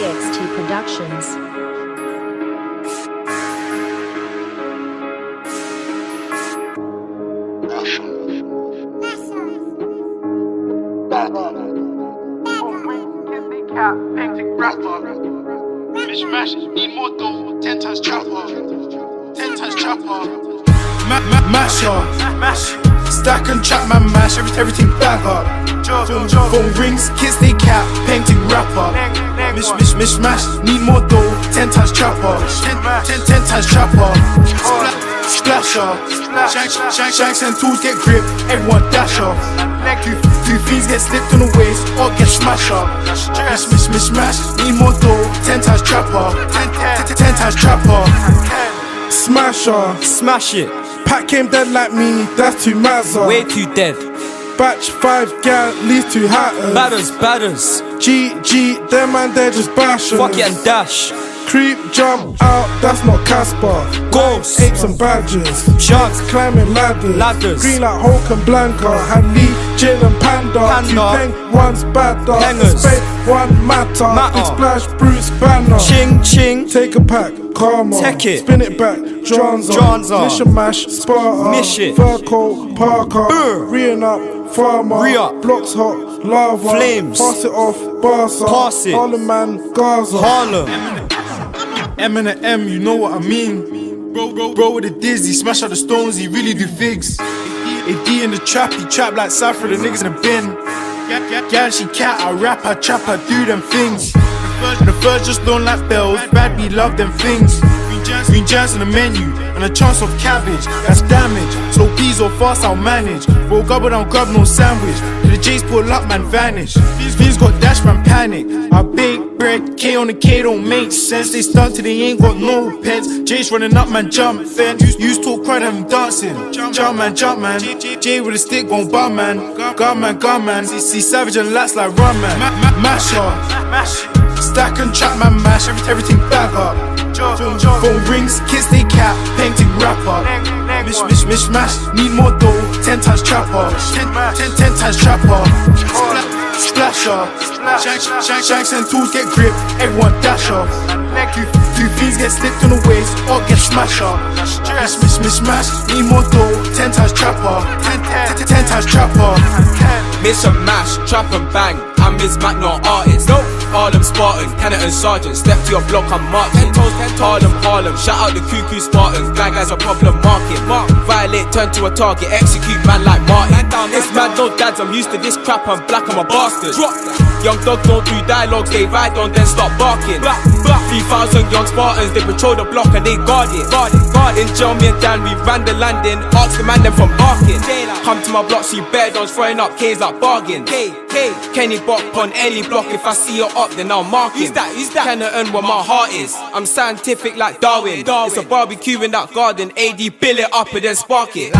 Productions. Rapper. Mishmash, need more dough. Ten times trapper. Ten times trapper. Ma- ma- masher, Mash. stack and trap man mash, every- everything bag up. Phone, rings, kids they cap, neg- Mish, mish, mish, need more dough, ten times trapper. Ten, ten, ten times trapper. Spla- splasher, shanks, shanks, shanks and tools get grip, everyone dash off. Two, two fiends get slipped on the waist or get smashed up. Mish, mish, mish, mash, need more dough, ten times trapper. Ten, ten, ten, ten times trapper. Smasher, Smash it, Pat came dead like me, that's too mazza. way too dead. Batch 5 gal, leads to hatters. Batters, batters, G, G, them man, they're just bashers. fuck it and dash. Creep, jump out, that's not Casper. Ghosts. Apes and badgers. Sharks, Climbing ladders. Ladders. Green like Hulk and Blanca. Had Lee, Jill and Panda. Panda. Peng, one's badder. Hangers. Spade, one matter. Matter. Big splash, Bruce Banner. ching ching, Take a pack, karma. Take it. Spin it back, Dronza. Dronza. Mission mash, Sparta. Mish it. Furco, Parker. Uh. Brr. Reeing up, Farmer. Re-up. Blocks hot, lava. Flames. Pass it off, Barca. Pass it. Harlem man, Gaza. Harlem, M and M, you know what I mean. Bro, bro, bro with the dizzy, smash out the stones, he really do figs. AD in the trap, he trap like Cypher, the niggas in the bin. Gal, she cat, I rap, I trap, I do them things. The first just don't like bells, bad we love them things. Green jazz on the menu, and a chance of cabbage, that's damage. Slow peas or fast, I'll manage. Bro, gobble down, grab no sandwich. J's pull up, man, vanish. These got dash, man, panic. I bake bread, K on the K don't make sense. They stunt till they ain't got no pens. J's running up, man, jump fence. Used to cry, them dancing. Jump, man, jump, man. J with a stick, gon' bar, man. Gun, man, gun, man. See, savage and lats like run, man. Ma- ma- Masher. Mash. Stack and trap man mash, everything bag up. Phone, rings, kids they cap, painting. Neg- neg- Mish, mish, mish, mash, need more dough, ten times trapper. Ten, ten, ten times trapper. Spla- splasher, Splash, shanks, shanks, shanks and tools get grip, everyone dash off. Two, two fiends get slipped on the waist or get smashed up. Mish, mish, mish, mash, need more dough, ten times trapper. Ten, ten, ten, times trapper. Miss and mash, trap and bang. I'm Miss Mac, not artist. Nope. Harlem Spartans, Cannon and Sergeant. Step to your block, I'm marching. Harlem, Harlem. Shout out the cuckoo Spartans. Gang guys a problem market. Mark. Violate, turn to a target. Execute man like Martin. It's mad, no dads. I'm used to this crap. I'm black, I'm a bastard. Drop that. Young dogs don't do dialogues. They ride on, then start barking. Black. 3,000 young Spartans. They patrol the block and they guard it. Guard it, guard it. In Jeremy and Dan, we ran the landing. Ask the man them from barking. Come to my block, see bear dons throwing up K's like bargain. K, K, Kenny Bok on any block. If I see you up, then I'll mark him. Who's that? Who's that? Can I earn where my heart is. I'm scientific like Darwin. It's a barbecue in that garden. AD bill it up and then spark it.